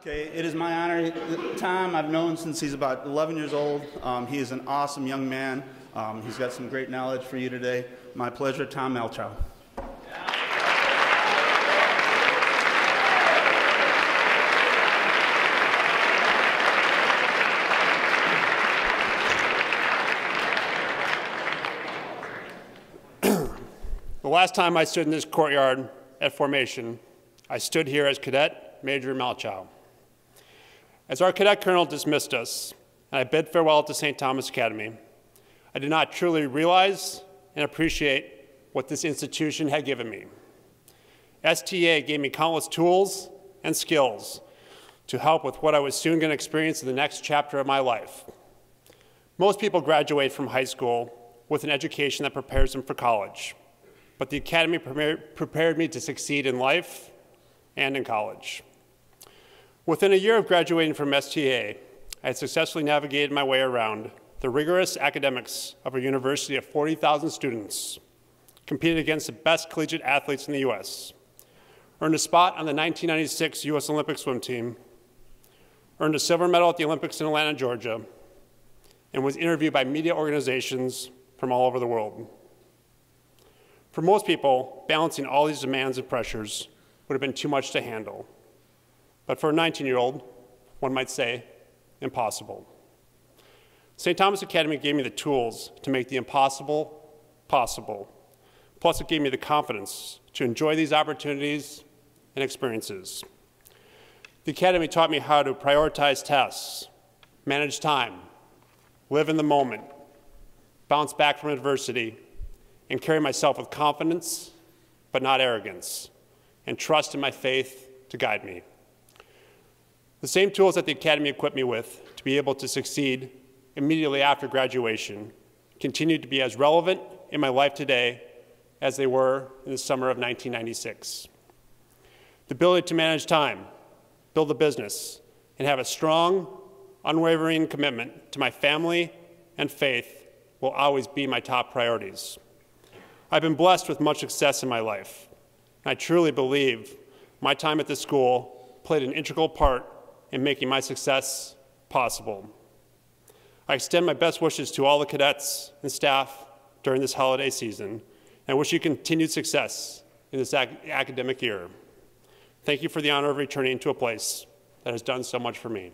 Okay, it is my honor. Tom, I've known since he's about 11 years old. Um, he is an awesome young man. Um, he's got some great knowledge for you today. My pleasure, Tom Malchow. The last time I stood in this courtyard at formation, I stood here as Cadet Major Malchow. As our cadet colonel dismissed us, and I bid farewell to St. Thomas Academy, I did not truly realize and appreciate what this institution had given me. STA gave me countless tools and skills to help with what I was soon going to experience in the next chapter of my life. Most people graduate from high school with an education that prepares them for college but the Academy prepared me to succeed in life and in college. Within a year of graduating from STA, I had successfully navigated my way around the rigorous academics of a university of 40,000 students, competed against the best collegiate athletes in the U.S., earned a spot on the 1996 U.S. Olympic swim team, earned a silver medal at the Olympics in Atlanta, Georgia, and was interviewed by media organizations from all over the world. For most people, balancing all these demands and pressures would have been too much to handle. But for a 19 year old, one might say, impossible. St. Thomas Academy gave me the tools to make the impossible possible. Plus, it gave me the confidence to enjoy these opportunities and experiences. The Academy taught me how to prioritize tasks, manage time, live in the moment, bounce back from adversity, and carry myself with confidence, but not arrogance, and trust in my faith to guide me. The same tools that the Academy equipped me with to be able to succeed immediately after graduation continue to be as relevant in my life today as they were in the summer of 1996. The ability to manage time, build a business, and have a strong, unwavering commitment to my family and faith will always be my top priorities. I've been blessed with much success in my life. And I truly believe my time at this school played an integral part in making my success possible. I extend my best wishes to all the cadets and staff during this holiday season, and wish you continued success in this ac academic year. Thank you for the honor of returning to a place that has done so much for me.